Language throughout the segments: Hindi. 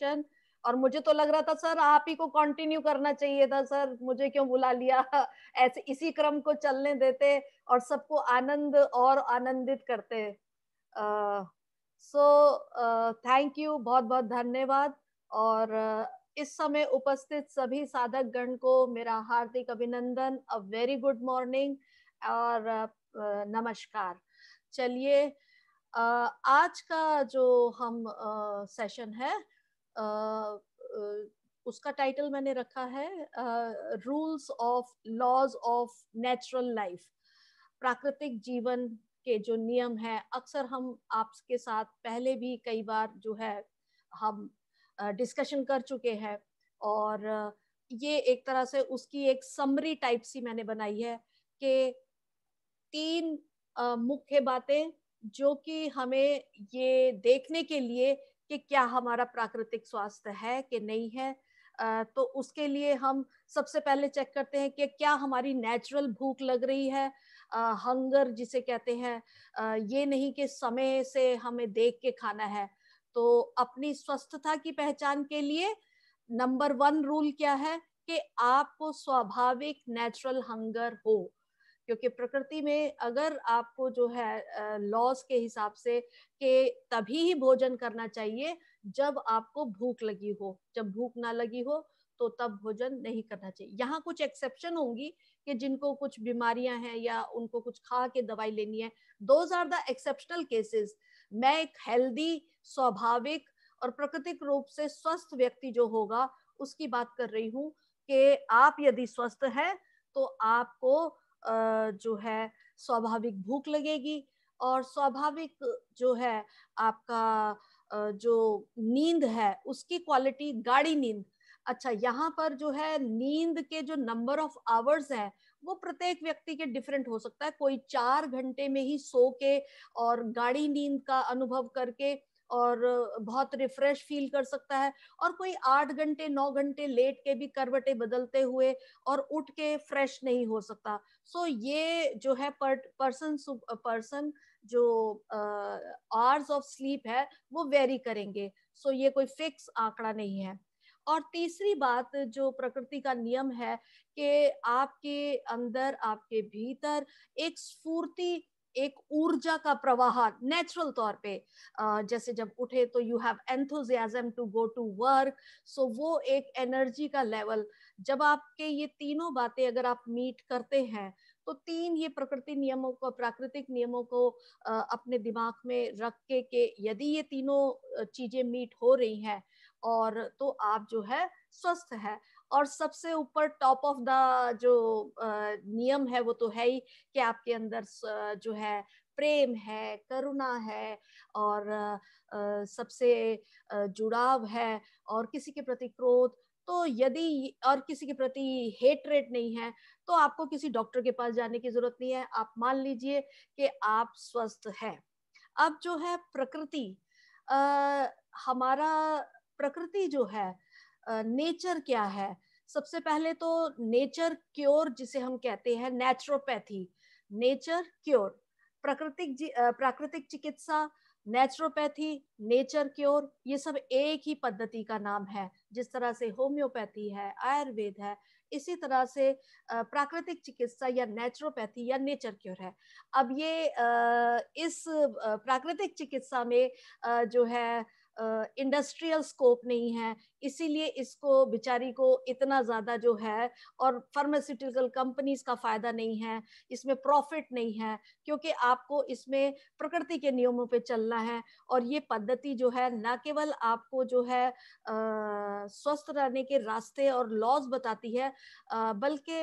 सेशन और मुझे तो लग रहा था सर आप ही को कंटिन्यू करना चाहिए था सर मुझे क्यों बुला लिया? ऐसे इसी क्रम को चलने देते और सबको आनंद और आनंदित करते। सो थैंक यू बहुत बहुत धन्यवाद। और uh, इस समय उपस्थित सभी साधक गण को मेरा हार्दिक अभिनंदन अ वेरी गुड मॉर्निंग और uh, नमस्कार। चलिए uh, आज का जो हम सेशन है उसका टाइटल मैंने रखा है rules of laws of natural life प्राकृतिक जीवन के जो नियम है, अक्सर हम आपके साथ पहले भी कई बार जो है, हम डिस्कशन कर चुके हैं और ये एक तरह से उसकी एक समरी टाइप सी मैंने बनाई है कि तीन मुख्य बातें जो कि हमें ये देखने के लिए कि क्या हमारा प्राकृतिक स्वास्थ्य है कि नहीं है? तो उसके लिए हम सबसे पहले चेक करते हैं कि क्या हमारी नेचुरल भूख लग रही है? हंगर जिसे कहते हैं ये नहीं कि समय से हमें देख के खाना है। तो अपनी स्वस्थता की पहचान के लिए नंबर वन रूल क्या है कि आपको स्वाभाविक नेचुरल हंगर हो। क्योंकि प्रकृति में अगर आपको जो है लॉस के हिसाब से कि तभी ही भोजन करना चाहिए जब आपको भूख लगी हो। जब भूख ना लगी हो तो तब भोजन नहीं करना चाहिए। यहाँ कुछ एक्सेप्शन होंगी कि जिनको कुछ बीमारियाँ हैं या उनको कुछ खा के दवाई लेनी है। Those are the exceptional cases मैं एक हेल्दी स्वाभाविक और प्राकृतिक रूप से स्वस्थ व्यक्ति जो होगा, उसकी बात कर रही हूँ कि आप यदि स्वस्थ हैं तो आपको जो है, स्वाभाविक भूख लगेगी और स्वाभाविक जो है, आपका जो नींद है, उसकी क्वालिटी गाढ़ी नींद। अच्छा यहाँ पर जो है, नींद के जो नंबर ऑफ़ आवर्स है, वो प्रत्येक व्यक्ति के डिफरेंट हो सकता है। कोई चार घंटे में ही सो के और गाढ़ी नींद का अनुभव करके और बहुत रिफ्रेश फील कर सकता है। और कोई आठ घंटे नौ घंटे लेट के भी करवटे बदलते हुए और उठ के फ्रेश नहीं हो सकता। सो so, ये जो है पर्सन पर्सन जो आवर्स ऑफ़ स्लीप है वो वेरी करेंगे। सो so, ये कोई फिक्स आंकड़ा नहीं है। और तीसरी बात जो प्रकृति का नियम है कि आपके अंदर आपके भीतर एक स्फूर्ति एक ऊर्जा का प्रवाह नेचुरल तौर पे जैसे जब उठे तो you have enthusiasm to go to work so वो एक एनर्जी का लेवल जब आपके ये तीनों बातें अगर आप मीट करते हैं तो तीन ये प्रकृति नियमों को, प्राकृतिक नियमों को अपने दिमाग में रख के के यदि ये तीनों चीज़ें मीट हो रही हैं, और तो आप जो है स्वस्थ है। और सबसे ऊपर टॉप ऑफ़ द जो नियम है वो तो है ही कि आपके अंदर जो है, प्रेम है, करुणा है और सबसे जुड़ाव है और किसी के प्रति क्रोध। तो यदि और किसी के प्रति हेटरेट नहीं है तो आपको किसी डॉक्टर के पास जाने की ज़रूरत नहीं है। आप मान लीजिए कि आप स्वस्थ है। अब जो है प्रकृति हमारा प्रकृति जो है नेचर क्या है? सबसे पहले तो नेचर क्योर जिसे हम कहते हैं नेचुरोपैथी नेचर क्योर। प्राकृतिक प्राकृतिक चिकित्सा नेचुरोपैथी नेचर क्योर, ये सब एक ही पद्धति का नाम है। जिस तरह से होम्योपैथी है, आयुर्वेद है, इसी तरह से प्राकृतिक चिकित्सा या नेचुरोपैथी या नेचर क्योर है। अब ये इस प्राकृतिक चिकित्सा में जो है इंडस्ट्रियल स्कोप नहीं है, इसीलिए इसको बिचारी को इतना ज़्यादा जो है और फार्मास्यूटिकल कंपनीज़ का फ़ायदा नहीं है, इसमें प्रॉफिट नहीं है, क्योंकि आपको इसमें प्रकृति के नियमों पे चलना है और ये पद्धति जो है ना केवल आपको जो है स्वस्थ रहने के रास्ते और लॉज बताती है बल्कि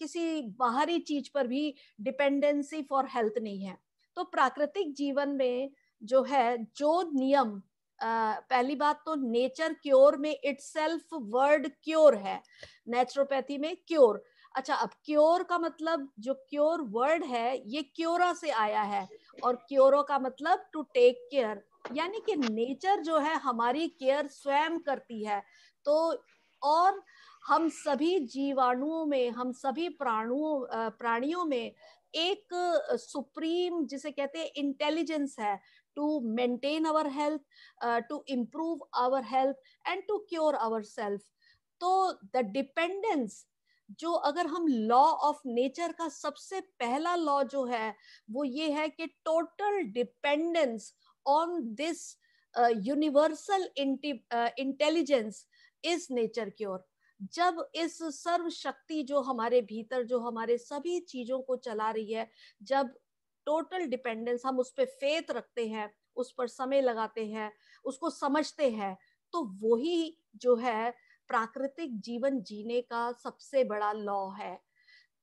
किसी बाहरी चीज़ पर भी डिपेंडेंसी फॉर हेल्थ नहीं है। तो प्राकृतिक जीवन में जो है, जो नियम पहली बात तो नेचर क्योर में इट सेल्फ वर्ड क्योर है नेचुरोपैथी में क्योर। अच्छा अब क्योर का मतलब जो क्योर वर्ड है, ये क्योरा से आया है, और क्योरो का मतलब टू टेक केयर यानी कि नेचर जो है, हमारी केयर स्वयं करती है। तो और हम सभी जीवाणुओं में, हम सभी प्राणुओं प्राणियों में एक सुप्रीम जिसे कहते हैं इंटेलिजेंस है। To maintain our health, uh, to improve our health, and to cure ourselves. तो द डिपेंडेंस जो अगर हम लॉ ऑफ़ नेचर का सबसे पहला लॉ जो है वो ये है कि total dependence on this universal intelligence is nature cure जब इस सर्व शक्ति जो हमारे भीतर जो हमारे सभी चीज़ों को चला रही है जब टोटल डिपेंडेंस हम उस पर फेथ रखते हैं, उस पर समय लगाते हैं, उसको समझते हैं तो वही जो है प्राकृतिक जीवन जीने का सबसे बड़ा लॉ है।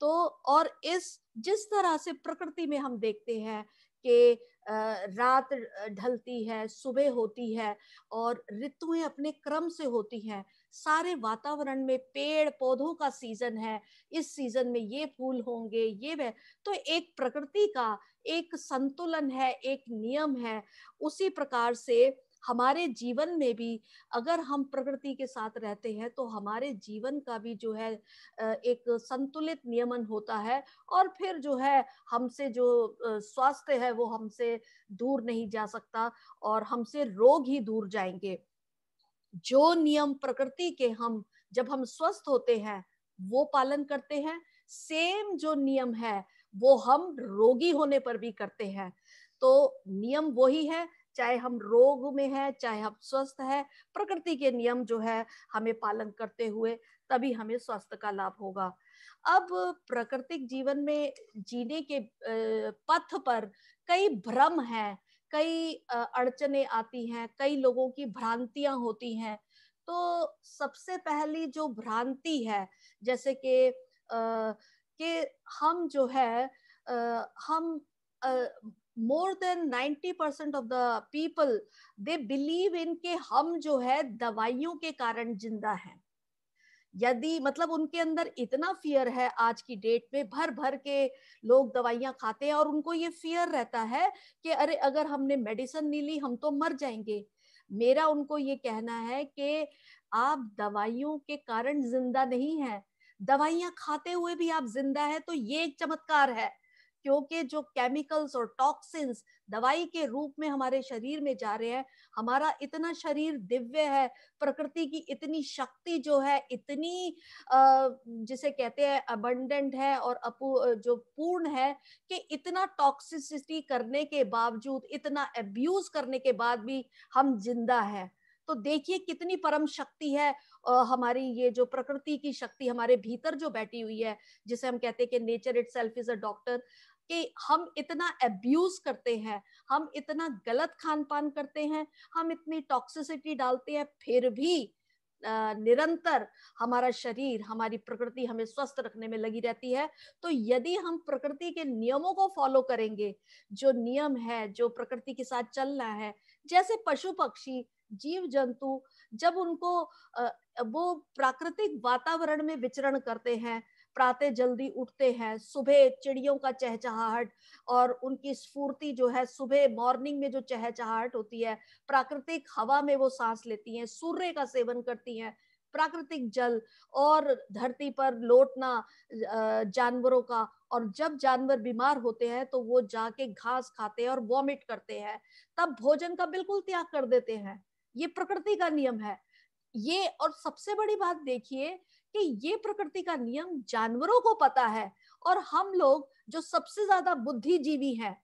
तो और इस, जिस तरह से प्रकृति में हम देखते हैं कि रात ढलती है, सुबह होती है और ऋतुएँ अपने क्रम से होती हैं सारे वातावरण में पेड़ पौधों का सीज़न है, इस सीज़न में ये फूल होंगे, ये वह तो एक प्रकृति का एक संतुलन है, एक नियम है, उसी प्रकार से हमारे जीवन में भी अगर हम प्रकृति के साथ रहते हैं तो हमारे जीवन का भी जो है एक संतुलित नियमन होता है और फिर जो है, हमसे जो स्वास्थ्य है, वो हमसे दूर नहीं जा सकता और हमसे रोग ही दूर जाएँगे। जो नियम प्रकृति के हम, जब हम स्वस्थ होते हैं, वो पालन करते हैं। सेम जो नियम है, वो हम रोगी होने पर भी करते हैं। तो नियम वही है, चाहे हम रोग में है, चाहे हम स्वस्थ है, प्रकृति के नियम जो है, हमें पालन करते हुए तभी हमें स्वास्थ्य का लाभ होगा। अब प्राकृतिक जीवन में जीने के पथ पर कई भ्रम हैं कई अड़चने आती हैं कई लोगों की भ्रांतियाँ होती हैं। तो सबसे पहली जो भ्रांति है जैसे कि कि हम जो है आ, हम more than ninety percent of the people they believe in के हम जो है दवाइयों के कारण ज़िंदा हैं। यदि मतलब उनके अंदर इतना फियर है आज की डेट में भर भर के लोग दवाइयाँ खाते हैं और उनको ये फियर रहता है कि अरे, अगर हमने मेडिसिन नहीं ली, हम तो मर जाएँगे। मेरा उनको ये कहना है कि आप दवाइयों के कारण ज़िंदा नहीं है। दवाइयाँ खाते हुए भी आप ज़िंदा है तो ये एक चमत्कार है। क्योंकि जो केमिकल्स और टॉक्सिन्स दवाई के रूप में हमारे शरीर में जा रहे हैं, हमारा इतना शरीर दिव्य है, प्रकृति की इतनी शक्ति जो है, इतनी जिसे कहते हैं अबंडेंट है और अपू, जो पूर्ण है कि इतना टॉक्सिसिटी करने के बावजूद, इतना अब्यूज करने के बाद भी हम ज़िंदा है। तो देखिए कितनी परम शक्ति है हमारी ये जो प्रकृति की शक्ति हमारे भीतर जो बैठी हुई है, जिसे हम कहते हैं कि nature itself is a doctor कि हम इतना अब्यूज करते हैं, हम इतना गलत खान पान करते हैं, हम इतनी टॉक्सिसिटी डालते हैं, फिर भी निरंतर हमारा शरीर, हमारी प्रकृति हमें स्वस्थ रखने में लगी रहती है। तो यदि हम प्रकृति के नियमों को फॉलो करेंगे, जो नियम है, जो प्रकृति के साथ चलना है, जैसे पशु पक्षी जीव जंतु जब उनको वो प्राकृतिक वातावरण में विचरण करते हैं प्रातः जल्दी उठते हैं, सुबह चिड़ियों का चहचहाहट और उनकी स्फूर्ति जो है सुबह मॉर्निंग में जो चहचहाहट होती है, प्राकृतिक हवा में वो सांस लेती हैं, सूर्य का सेवन करती हैं, प्राकृतिक जल और धरती पर लौटना जानवरों का और जब जानवर बीमार होते हैं तो वो जाके घास खाते हैं और वॉमिट करते हैं, तब भोजन का बिल्कुल त्याग कर देते हैं। ये प्रकृति का नियम है। ये और सबसे बड़ी बात देखिए कि ये प्रकृति का नियम जानवरों को पता है और हम लोग जो सबसे ज़्यादा बुद्धिजीवी हैं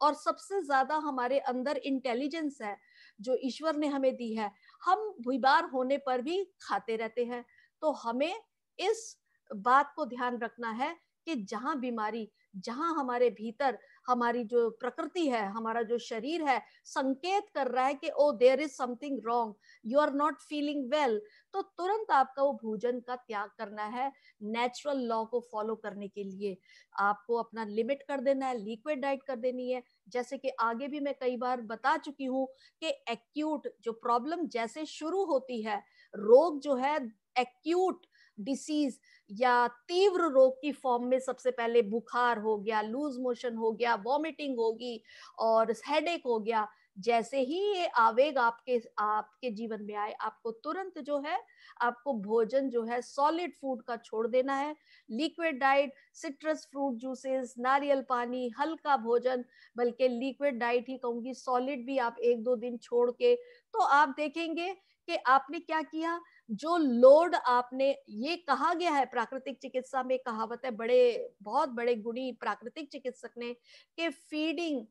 और सबसे ज़्यादा हमारे अंदर इंटेलिजेंस है, जो ईश्वर ने हमें दी है, हम बीमार होने पर भी खाते रहते हैं। तो हमें इस बात को ध्यान रखना है कि जहाँ बीमारी, जहाँ हमारे भीतर हमारी जो प्रकृति है, हमारा जो शरीर है, संकेत कर रहा है कि ओ there is something wrong you are not feeling well तो तुरंत आपका वो भोजन का त्याग करना है नेचुरल लॉ को फॉलो करने के लिए। आपको अपना लिमिट कर देना है लिक्विड डाइट कर देनी है। जैसे कि आगे भी मैं कई बार बता चुकी हूँ कि एक्यूट जो प्रॉब्लम जैसे शुरू होती है, रोग जो है एक्यूट डिसीज या तीव्र रोग की फॉर्म में सबसे पहले बुखार हो गया लूज मोशन हो गया वॉमिटिंग होगी और हेडेक हो गया, जैसे ही ये आवेग आपके आपके जीवन में आए, आपको तुरंत जो है, आपको भोजन जो है सॉलिड फ़ूड का छोड़ देना है। Liquid diet citrus fruit juices नारियल पानी, हल्का भोजन, बल्कि लिक्विड डाइट ही कहूँगी सॉलिड भी आप एक दो दिन छोड़ के तो आप देखेंगे कि आपने क्या किया? जो लोड आपने, ये कहा गया है प्राकृतिक चिकित्सा में, कहावत है, बड़े, बहुत बड़े गुणी प्राकृतिक चिकित्सक ने कि feeding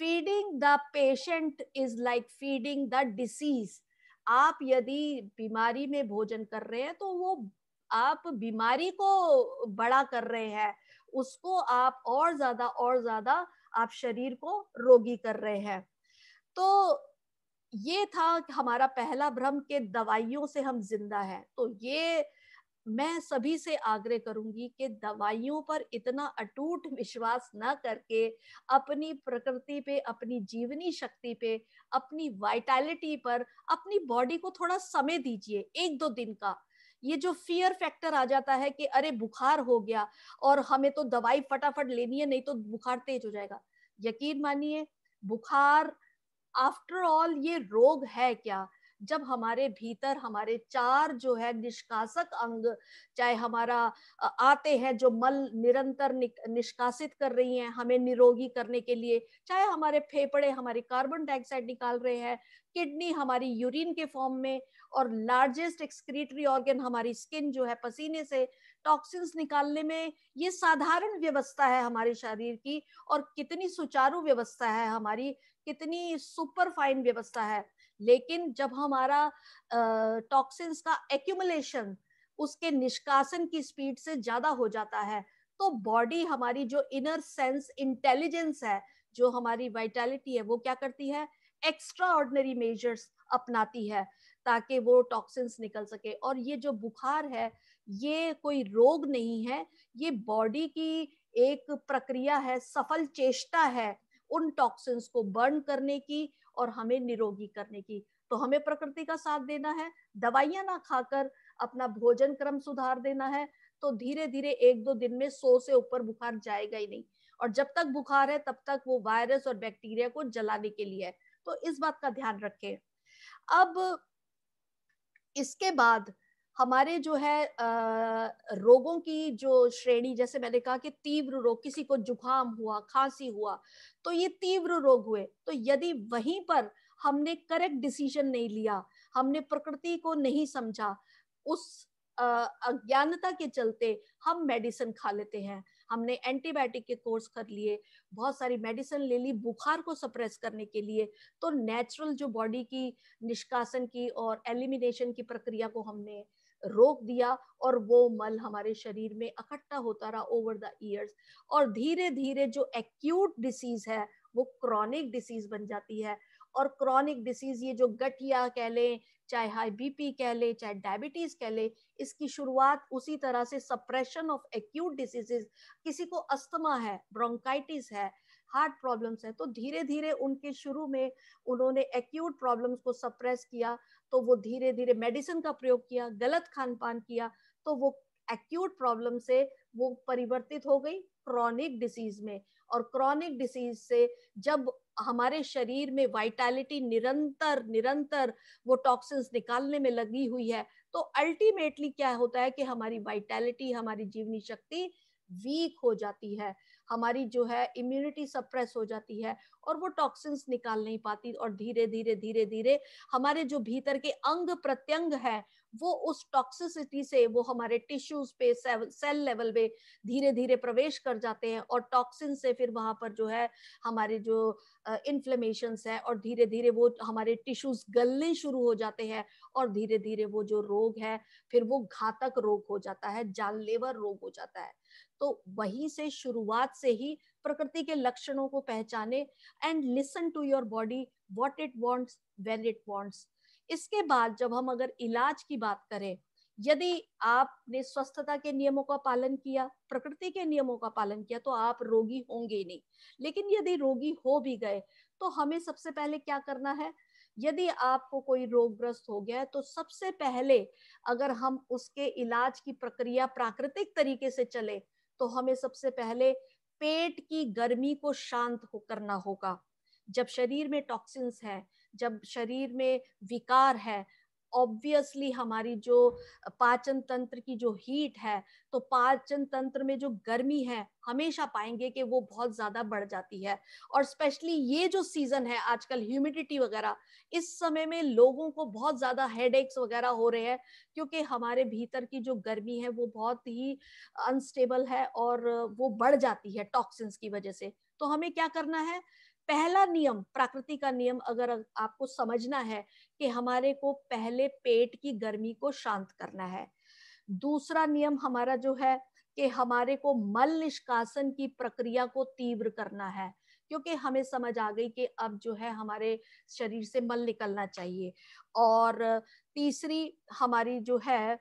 feeding the patient is like feeding the disease आप यदि बीमारी में भोजन कर रहे हैं तो वो आप बीमारी को बड़ा कर रहे हैं। उसको आप और ज़्यादा और ज़्यादा आप शरीर को रोगी कर रहे हैं। तो ये था हमारा पहला भ्रम के दवाइयों से हम ज़िंदा है। तो ये मैं सभी से आग्रह करूँगी कि दवाइयों पर इतना अटूट विश्वास न करके अपनी प्रकृति पे, अपनी जीवनी शक्ति पे, अपनी वाइटैलिटी पर अपनी बॉडी को थोड़ा समय दीजिए, एक दो दिन का। ये जो फियर फैक्टर आ जाता है कि अरे बुखार हो गया और हमें तो दवाई फटाफट लेनी है, नहीं तो बुखार तेज हो जाएगा। यकीन मानिए, बुखार आफ्टर ऑल ये रोग है क्या? जब हमारे भीतर हमारे चार जो है निष्कासक अंग, चाहे हमारा आते हैं जो मल निरंतर निष्कासित कर रही हैं हमें निरोगी करने के लिए, चाहे हमारे फेफड़े हमारी कार्बन डाइऑक्साइड निकाल रहे हैं किडनी हमारी यूरिन के फॉर्म में, और लार्जेस्ट एक्सक्रीटरी ऑर्गन हमारी स्किन जो है पसीने से टॉक्सिन्स निकालने में, ये साधारण व्यवस्था है हमारे शरीर की, और कितनी सुचारू व्यवस्था है हमारी कितनी सुपर फाइन व्यवस्था है। लेकिन जब हमारा टॉक्सिन्स का एक्यूमुलेशन उसके निष्कासन की स्पीड से ज़्यादा हो जाता है तो बॉडी हमारी जो इनर सेंस इंटेलिजेंस है, जो हमारी वाइटैलिटी है, वो क्या करती है? एक्स्ट्रा ऑर्डनरी मेजर्स अपनाती है, ताकि वो टॉक्सिन्स निकल सके। और ये जो बुखार है, ये कोई रोग नहीं है, ये बॉडी की एक प्रक्रिया है, सफल चेष्टा है उन टॉक्सिन्स को बर्न करने की और हमें निरोगी करने की। तो हमें प्रकृति का साथ देना है, दवाइयाँ ना खाकर अपना भोजन क्रम सुधार देना है तो धीरे धीरे एक दो दिन में सौ से ऊपर बुखार जाएगा ही नहीं। और जब तक बुखार है, तब तक वो वायरस और बैक्टीरिया को जलाने के लिए है। तो इस बात का ध्यान रखें। अब इसके बाद हमारे जो है रोगों की जो श्रेणी, जैसे मैंने कहा कि तीव्र रोग, किसी को जुकाम हुआ, खांसी हुआ तो ये तीव्र रोग हुए। तो यदि वहीं पर हमने करेक्ट डिसीज़न नहीं लिया, हमने प्रकृति को नहीं समझा, उस अज्ञानता के चलते हम मेडिसिन खा लेते हैं। हमने एंटीबायोटिक के कोर्स कर लिए, बहुत सारी मेडिसिन ले ली बुखार को सप्रेस करने के लिए। तो नेचुरल जो बॉडी की निष्कासन की और एलिमिनेशन की प्रक्रिया को हमने रोक दिया और वो मल हमारे शरीर में इकट्ठा होता रहा ओवर द ईयर्स और धीरे धीरे जो एक्यूट डिसीज है, वो क्रॉनिक डिसीज बन जाती है। और क्रॉनिक डिसीज ये जो गठिया कह लें, चाहे हाई बीपी कह ले, चाहे डायबिटीज़ कह ले, इसकी शुरुआत उसी तरह से सप्रेशन ऑफ़ एक्यूट डिसीजेस किसी को अस्थमा है ब्रोंकाइटिस है हार्ट प्रॉब्लम्स है तो धीरे धीरे उनके शुरू में उन्होंने एक्यूट प्रॉब्लम्स को सप्रेस किया तो वो धीरे धीरे मेडिसिन का प्रयोग किया, गलत खान पान किया तो वो एक्यूट प्रॉब्लम से वो परिवर्तित हो गई क्रॉनिक डिसीज में। और क्रॉनिक डिसीज से जब हमारे शरीर में वाइटैलिटी निरंतर निरंतर वो टॉक्सिन्स निकालने में लगी हुई है तो अल्टीमेटली क्या होता है कि हमारी वाइटैलिटी हमारी जीवनी शक्ति वीक हो जाती है। हमारी जो है इम्यूनिटी सप्रेस हो जाती है और वो टॉक्सिन्स निकाल नहीं पाती और धीरे धीरे धीरे धीरे हमारे जो भीतर के अंग प्रत्यंग है, वो उस टॉक्सिसिटी से, वो हमारे टिश्यूज पे सेल लेवल पे धीरे धीरे प्रवेश कर जाते हैं और टॉक्सिन से फिर वहाँ पर जो है हमारे जो इन्फ्लेमेशन है और धीरे धीरे वो हमारे टिश्यूज गलने शुरू हो जाते हैं और धीरे धीरे वो जो रोग है, फिर वो घातक रोग हो जाता है जानलेवर रोग हो जाता है। तो वहीं से शुरुआत से ही प्रकृति के लक्षणों को पहचाने and listen to your body what it wants when it wants इसके बाद जब हम अगर इलाज की बात करें, यदि आपने स्वस्थता के नियमों का पालन किया, प्रकृति के नियमों का पालन किया तो आप रोगी होंगे नहीं। लेकिन यदि रोगी हो भी गए तो हमें सबसे पहले क्या करना है? यदि आपको कोई रोगग्रस्त हो गया है तो सबसे पहले अगर हम उसके इलाज की प्रक्रिया प्राकृतिक तरीके से चले तो हमें सबसे पहले पेट की गर्मी को शांत हो, करना होगा। जब शरीर में टॉक्सिन्स है, जब शरीर में विकार है ऑब्वियसली हमारी जो पाचन तंत्र की जो हीट है तो पाचन तंत्र में जो गर्मी है, हमेशा पाएँगे कि वो बहुत ज़्यादा बढ़ जाती है। और स्पेशली ये जो सीज़न है, आजकल ह्यूमिडिटी वगैरह, इस समय में लोगों को बहुत ज़्यादा हेड वगैरह हो रहे हैं, क्योंकि हमारे भीतर की जो गर्मी है, वो बहुत ही अनस्टेबल है और वो बढ़ जाती है टॉक्सिन्स की वजह से। तो हमें क्या करना है? पहला नियम प्रकृति का नियम अगर आपको समझना है कि हमारे को पहले पेट की गर्मी को शांत करना है। दूसरा नियम हमारा जो है कि हमारे को मल निष्कासन की प्रक्रिया को तीव्र करना है, क्योंकि हमें समझ आ गई कि अब जो है हमारे शरीर से मल निकलना चाहिए। और तीसरी हमारी जो है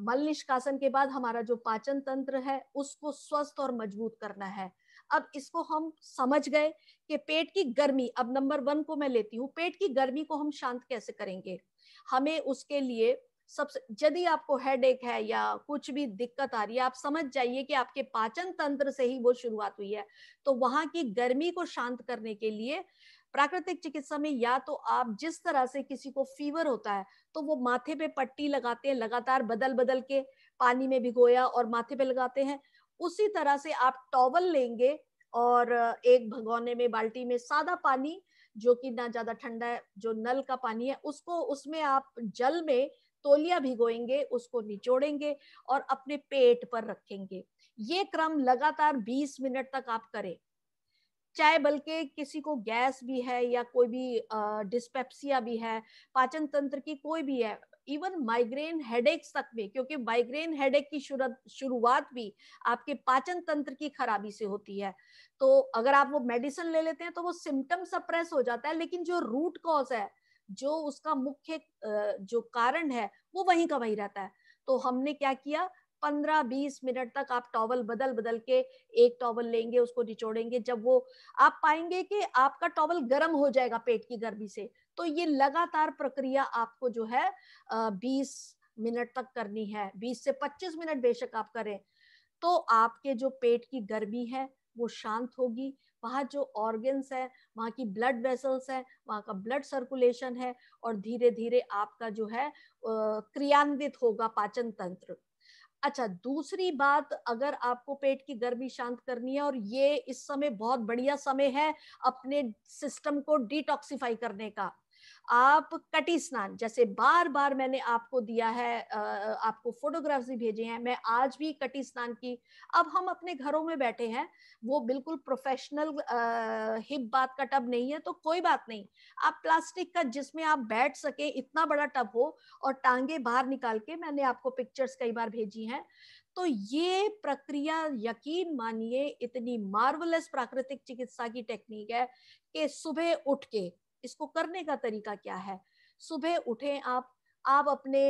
मल निष्कासन के बाद हमारा जो पाचन तंत्र है, उसको स्वस्थ और मज़बूत करना है। अब इसको हम समझ गए कि पेट की गर्मी, अब नंबर वन को मैं लेती हूँ, पेट की गर्मी को हम शांत कैसे करेंगे? हमें उसके लिए सबसे, यदि आपको हेड एक है या कुछ भी दिक्कत आ रही है, आप समझ जाइए कि आपके पाचन तंत्र से ही वो शुरुआत हुई है। तो वहाँ की गर्मी को शांत करने के लिए प्राकृतिक चिकित्सा में या तो आप जिस तरह से किसी को फीवर होता है तो वो माथे पे पट्टी लगाते हैं, लगातार बदल बदल के पानी में भिगोया और माथे पे लगाते हैं उसी तरह से आप टॉवल लेंगे और एक भगोने में, बाल्टी में सादा पानी, जो कि ना ज़्यादा ठंडा है, जो नल का पानी है, उसको, उसमें आप जल में तोलिया भिगोएँगे, उसको निचोड़ेंगे और अपने पेट पर रखेंगे। ये क्रम लगातार 20 मिनट तक आप करें। चाहे बल्कि किसी को गैस भी है या कोई भी डिस्पेप्सिया भी है, पाचन तंत्र की कोई भी है इवन माइग्रेन हेडेक्स तक में क्योंकि माइग्रेन हेडेक की शुरुआत भी आपके पाचन तंत्र की खराबी से होती है। तो अगर आप वो मेडिसिन ले लेते हैं तो वो सिम्टम सप्रेस हो जाता है, लेकिन जो रूट कॉज है, जो उसका मुख्य जो कारण है, वो वहीं का वही रहता है। तो हमने क्या किया? पंद्रह बीस मिनट तक आप टॉवल बदल बदल के एक टॉवल लेंगे, उसको निचोड़ेंगे। जब वो, आप पाएँगे कि आपका टॉवल गर्म हो जाएगा पेट की गर्मी से तो ये लगातार प्रक्रिया आपको जो है बीस मिनट तक करनी है। बीस से पच्चीस मिनट बेशक आप करें। तो आपके जो पेट की गर्मी है, वो शांत होगी। वहाँ जो ऑर्गन्स है, वहाँ की ब्लड वेसल्स है, वहाँ का ब्लड सर्कुलेशन है और धीरे धीरे आपका जो है क्रियान्वित होगा पाचन तंत्र। अच्छा दूसरी बात, अगर आपको पेट की गर्मी शांत करनी है और ये इस समय बहुत बढ़िया समय है अपने सिस्टम को डिटॉक्सिफाई करने का आप कटी स्नान, जैसे बार बार मैंने आपको दिया है आपको फोटोग्राफ्स भी भेजे हैं, मैं आज भी कटी स्नान की। अब हम अपने घरों में बैठे हैं, वो बिल्कुल प्रोफेशनल हिप बात का टब नहीं है तो कोई बात नहीं। आप प्लास्टिक का जिसमें आप बैठ सके, इतना बड़ा टब हो और टांगे बाहर निकाल के, मैंने आपको पिक्चर्स कई बार भेजी हैं। तो ये प्रक्रिया यकीन मानिए, इतनी मार्वलस प्राकृतिक चिकित्सा की टेक्निक है कि सुबह उठ के इसको करने का तरीका क्या है? सुबह उठे आप आप अपने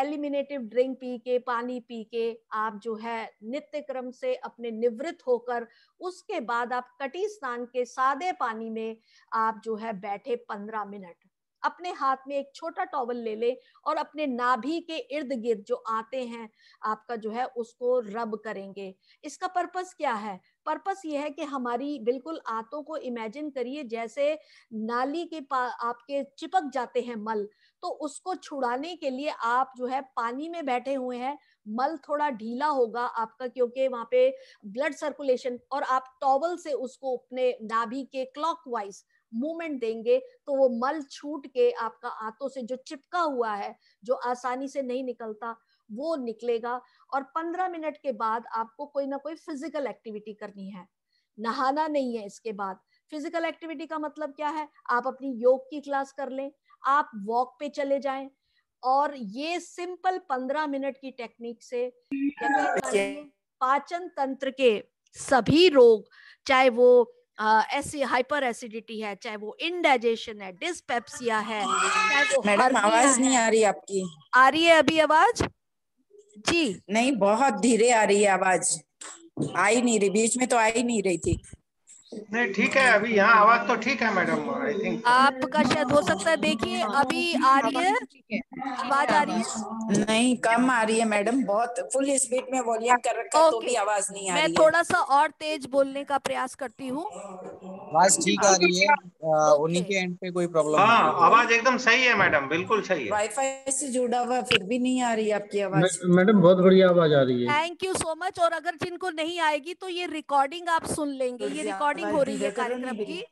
एलिमिनेटिव ड्रिंक पी के, पानी पी के, आप जो है नित्य क्रम से अपने निवृत्त होकर, उसके बाद आप कटी स्नान के सादे पानी में आप जो है बैठे पंद्रह मिनट। अपने हाथ में एक छोटा टॉवल ले ले और अपने नाभि के इर्द गिर्द जो आते हैं, आपका जो है उसको रब करेंगे। इसका पर्पस क्या है? पर्पस ये है कि हमारी बिल्कुल आंतों को इमेजिन करिए, जैसे नाली के पास आपके चिपक जाते हैं मल तो उसको छुड़ाने के लिए आप जो है पानी में बैठे हुए हैं, मल थोड़ा ढीला होगा आपका क्योंकि वहाँ पे ब्लड सर्कुलेशन और आप टॉवल से उसको अपने नाभि के क्लॉकवाइज मूवमेंट देंगे तो वो मल छूट के आपका आंतों से जो चिपका हुआ है जो आसानी से नहीं निकलता वो निकलेगा। और पंद्रह मिनट के बाद आपको कोई ना कोई फ़िज़िकल एक्टिविटी करनी है। नहाना नहीं है इसके बाद। फ़िज़िकल एक्टिविटी का मतलब क्या है? आप अपनी योग की क्लास कर लें आप वॉक पे चले जाएँ और ये सिंपल पंद्रह मिनट की टेक्निक से पाचन तंत्र के सभी रोग चाहे वो ऐसी हाइपर एसिडिटी है चाहे वो इनडाइजेशन है डिस्पेप्सिया है चाहे वो मैडम आवाज़ नहीं आ रही आपकी। आ रही है अभी आवाज़? जी। नहीं बहुत धीरे आ रही है आवाज़। आई नहीं रही बीच में तो आई नहीं रही थी। नहीं ठीक है अभी यहाँ आवाज़ तो ठीक है मैडम आई थिंक आपका शायद हो सकता है देखिए अभी आ रही है आवाज़ आ रही है। नहीं कम आ रही है मैडम बहुत फुल स्पीड में वॉल्यूम कर रखा है तो भी आवाज़ नहीं आ रही मैं थोड़ा सा और तेज बोलने का प्रयास करती हूँ। आवाज़ ठीक आ रही है उन्हीं के एंड पे कोई प्रॉब्लम हाँ आवाज़ एकदम सही है मैडम बिल्कुल सही है। वाईफाई से जुड़ा हुआ फिर भी नहीं आ रही आपकी आवाज़। मैडम बहुत बढ़िया आवाज़ आ रही है। थैंक यू सो मच और अगर जिनको नहीं आएगी तो ये रिकॉर्डिंग आप सुन लेंगे। ये सी रिकॉर्डिंग हो रही है कार्यक्रम की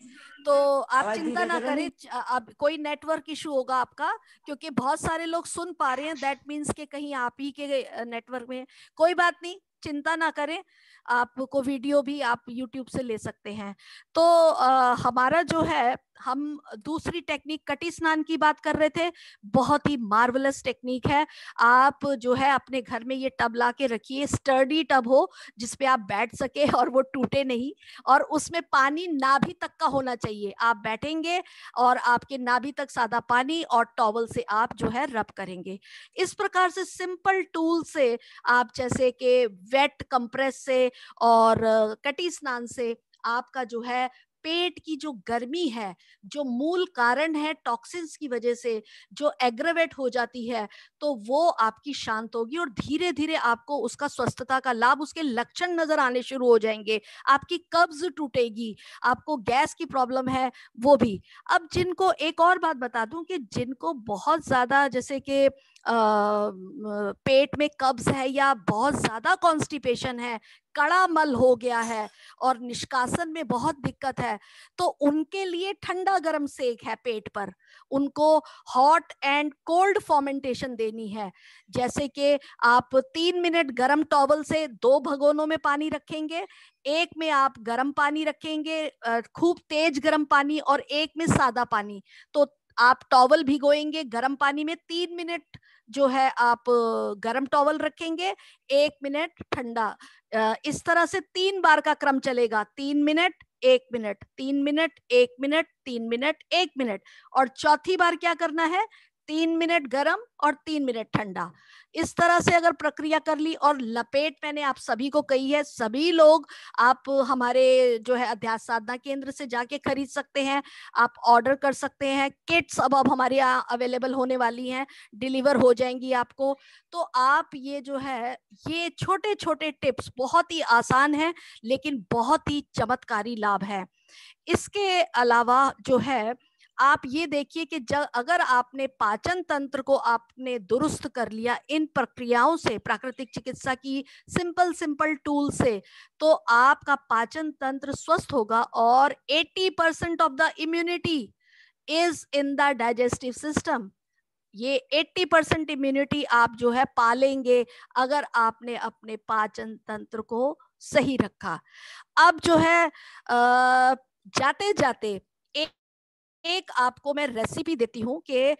तो आप चिंता ना करें। अब कोई नेटवर्क इशू होगा आपका क्योंकि बहुत सारे लोग सुन पा रहे हैं दैट मीन्स के कहीं आप ही के नेटवर्क में कोई बात नहीं चिंता ना करें आपको वीडियो भी आप यूट्यूब से ले सकते हैं। तो अ, हमारा जो है हम दूसरी टेक्निक कटी स्नान की बात कर रहे थे बहुत ही मार्वलस टेक्निक है। आप जो है अपने घर में ये टब ला के रखिए स्टर्डी टब हो जिसपे आप बैठ सके और वो टूटे नहीं और उसमें पानी नाभि तक का होना चाहिए। आप बैठेंगे और आपके नाभि तक सादा पानी और टॉवल से आप जो है रब करेंगे। इस प्रकार से सिंपल टूल से आप जैसे कि वेट कंप्रेस से और कटी स्नान से आपका जो है पेट की जो गर्मी है, जो मूल कारण है टॉक्सिन्स की वजह से जो एग्रेवेट हो जाती है तो वो आपकी शांत होगी और धीरे धीरे आपको उसका स्वस्थता का लाभ, उसके लक्षण नज़र आने शुरू हो जाएँगे। आपकी कब्ज टूटेगी, आपको गैस की प्रॉब्लम है, वो भी। अब जिनको एक और बात बता दूँ कि जिनको बहुत ज़्यादा जैसे कि पेट में कब्ज है या बहुत ज़्यादा कॉन्स्टिपेशन है, कड़ा मल हो गया है और निष्कासन में बहुत दिक्कत है तो उनके लिए ठंडा गर्म सेक है पेट पर। उनको हॉट एंड कोल्ड फॉर्मेंटेशन देनी है। जैसे कि आप तीन मिनट गर्म टॉवल से दो भगोनों में पानी रखेंगे, एक में आप गर्म पानी रखेंगे खूब तेज गर्म पानी और एक में सादा पानी। तो आप टॉवल भिगोएँगे गर्म पानी में तीन मिनट जो है आप गर्म टॉवल रखेंगे, एक मिनट ठंडा। इस तरह से तीन बार का क्रम चलेगा। तीन मिनट, एक मिनट, तीन मिनट, एक मिनट, तीन मिनट, एक मिनट। और चौथी बार क्या करना है? तीन मिनट गर्म और तीन मिनट ठंडा। इस तरह से अगर प्रक्रिया कर ली और लपेट मैंने आप सभी को कही है, सभी लोग आप हमारे जो है अध्यास साधना केंद्र से जाके खरीद सकते हैं, आप ऑर्डर कर सकते हैं, किट्स अब अब हमारे यहाँ अवेलेबल होने वाली हैं, डिलीवर हो जाएँगी आपको। तो आप ये जो है, ये छोटे छोटे टिप्स बहुत ही आसान है, लेकिन बहुत ही चमत्कारी लाभ है। इसके अलावा जो है आप ये देखिए कि जब अगर आपने पाचन तंत्र को आपने दुरुस्त कर लिया इन प्रक्रियाओं से प्राकृतिक चिकित्सा की सिंपल सिंपल टूल से तो आपका पाचन तंत्र स्वस्थ होगा और 80 percent of the immunity is in the digestive system. ये 80 परसेंट इम्यूनिटी आप जो है पालेंगे अगर आपने अपने पाचन तंत्र को सही रखा। अब जो है अ, जाते जाते एक आपको मैं रेसिपी देती हूँ कि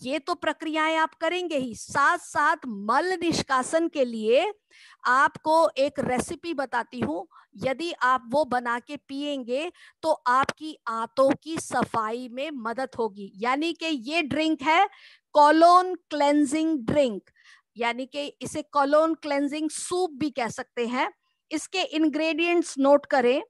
ये तो प्रक्रियाएँ आप करेंगे ही। साथ साथ मल निष्कासन के लिए आपको एक रेसिपी बताती हूँ। यदि आप वो बना के पिएँगे तो आपकी आंतों की सफ़ाई में मदद होगी। यानी कि ये ड्रिंक है कॉलोन क्लेंजिंग ड्रिंक यानी कि इसे कॉलोन क्लेंजिंग सूप भी कह सकते हैं। इसके इंग्रेडिएंट्स नोट करें।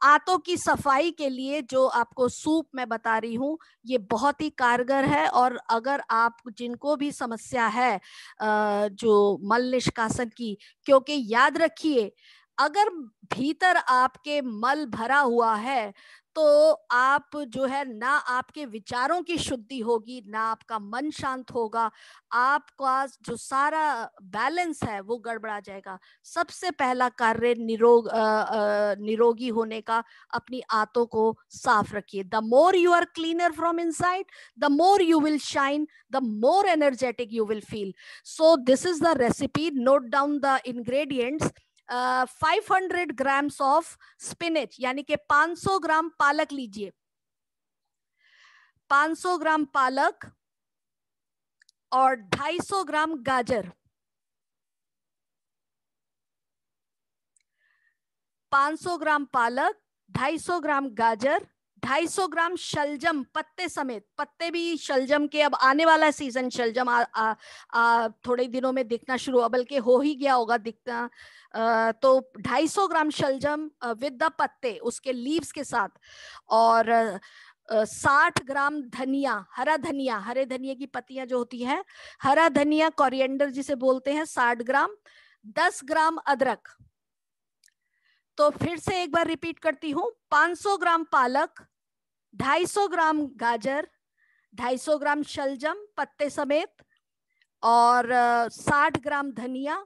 आंतों की सफ़ाई के लिए जो आपको सूप मैं बता रही हूँ, ये बहुत ही कारगर है और अगर आप जिनको भी समस्या है जो मल निष्कासन की, क्योंकि याद रखिए, अगर भीतर आपके मल भरा हुआ है तो आप जो है ना आपके विचारों की शुद्धि होगी ना आपका मन शांत होगा। आपका जो सारा बैलेंस है वो गड़बड़ा जाएगा। सबसे पहला कार्य निरोग अ, अ, निरोगी होने का अपनी आंतों को साफ़ रखिए। The more you are cleaner from inside the more you will shine the more energetic you will feel. So this is the recipe. Note down the ingredients. Five hundred grams of spinach यानी कि 500 ग्राम पालक लीजिए। 500 ग्राम पालक और 250 ग्राम गाजर। 500 ग्राम पालक 250 ग्राम गाजर 250 ग्राम शलजम पत्ते समेत पत्ते भी शलजम के अब आने वाला सीज़न शलजम आ, आ, आ, थोड़े दिनों में दिखना शुरू हुआ बल्कि हो ही गया होगा दिखना अ, तो 250 ग्राम शलजम विद द पत्ते उसके लीव्स के साथ और साठ ग्राम धनिया हरा धनिया हरे धनिया की पत्तियाँ जो होती हैं हरा धनिया कोरिएंडर जिसे बोलते हैं साठ ग्राम दस ग्राम अदरक। तो फिर से एक बार रिपीट करती हूँ 500 ग्राम पालक 250 ग्राम गाजर 250 ग्राम शलजम पत्ते समेत और 60 ग्राम धनिया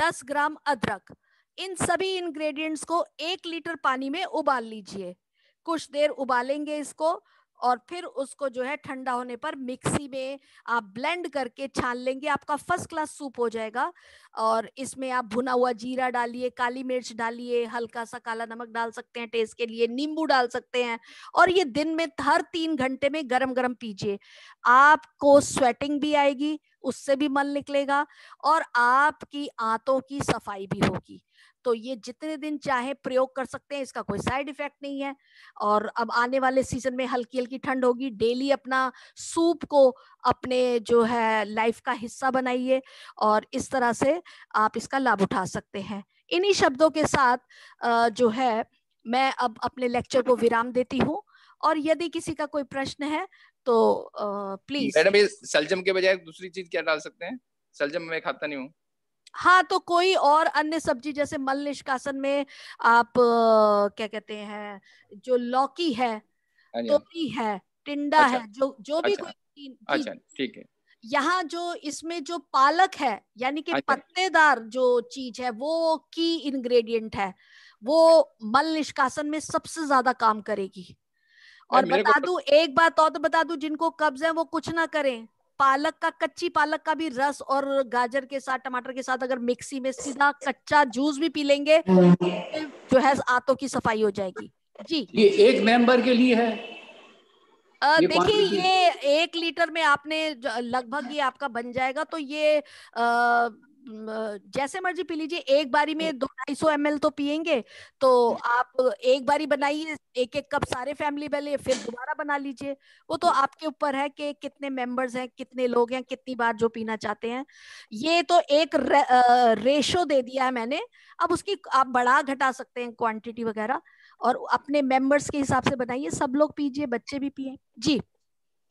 10 ग्राम अदरक। इन सभी इंग्रेडिएंट्स को एक लीटर पानी में उबाल लीजिए। कुछ देर उबालेंगे इसको और फिर उसको जो है ठंडा होने पर मिक्सी में आप ब्लेंड करके छान लेंगे, आपका फ़र्स्ट क्लास सूप हो जाएगा। और इसमें आप भुना हुआ जीरा डालिए, काली मिर्च डालिए हल्का सा काला नमक डाल सकते हैं टेस्ट के लिए, नींबू डाल सकते हैं और ये दिन में हर तीन घंटे में गरम गरम पीजिए। आपको स्वेटिंग भी आएगी, उससे भी मल निकलेगा और आपकी आंतों की सफ़ाई भी होगी। तो ये जितने दिन चाहे प्रयोग कर सकते हैं, इसका कोई साइड इफ़ेक्ट नहीं है। और अब आने वाले सीज़न में हल्की हल्की ठंड होगी, डेली अपना सूप को अपने जो है लाइफ का हिस्सा बनाइए और इस तरह से आप इसका लाभ उठा सकते हैं। इन्हीं शब्दों के साथ जो है, मैं अब अपने लेक्चर को विराम देती हूँ। और यदि किसी का कोई प्रश्न है तो प्लीज़। मैडम, ये सलजम के बजाय दूसरी चीज़ क्या डाल सकते हैं? सलजम मैं खाता नहीं हूँ। हाँ तो कोई और अन्य सब्ज़ी जैसे मल निष्कासन में आप क्या कहते हैं जो लौकी है हाँ हाँ। तोरी है टिंडा अच्छा, है जो जो भी अच्छा, कोई अच्छा ठीक है। यहाँ जो इसमें जो पालक है यानी कि अच्छा, पत्तेदार जो चीज़ है वो की इंग्रेडिएंट है वो मल निष्कासन में सबसे ज़्यादा काम करेगी। और बता दू एक बात और तो बता दू जिनको कब्ज है वो कुछ ना करें। पालक का कच्ची पालक का भी रस और गाजर के साथ टमाटर के साथ अगर मिक्सी में सीधा कच्चा जूस भी पी लेंगे जो है आंतों की सफ़ाई हो जाएगी। जी। ये एक मेंबर के लिए है। देखिए ये एक लीटर में आपने लगभग ये आपका बन जाएगा तो ये आ, जैसे मर्ज़ी पी लीजिए एक बारी में दो ढाई सौ एम तो पियेंगे तो आप एक बारी बनाइए एक एक कप सारे फैमिली वाले फिर दोबारा बना लीजिए। वो तो आपके ऊपर है कि कितने मेंबर्स हैं कितने लोग हैं कितनी बार जो पीना चाहते हैं। ये तो एक रे, रेशो दे दिया है मैंने। अब उसकी आप बढ़ा घटा सकते हैं क्वांटिटी वगैरह और अपने मेंबर्स के हिसाब से बनाइए सब लोग पीजिए बच्चे भी पिए। जी।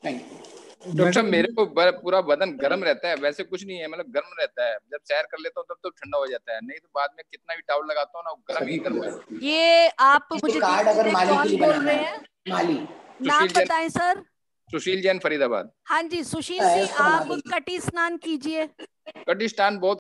थैंक यू डॉक्टर साहब मेरे को पूरा बदन गर्म रहता है वैसे कुछ नहीं है मतलब गर्म रहता है। जब सैर कर लेता हूँ तब तो ठंडा हो जाता है। नहीं तो बाद में कितना भी टावल लगाता हूँ ना गर्म ही गर्म ये आप मुझे कार्ड अगर माली बोल रहे हैं। माली। नाम बताएँ सर। सुशील जैन फरीदाबाद। हाँ जी सुशील जी आप कटी स्नान कीजिए। कटी स्नान बहुत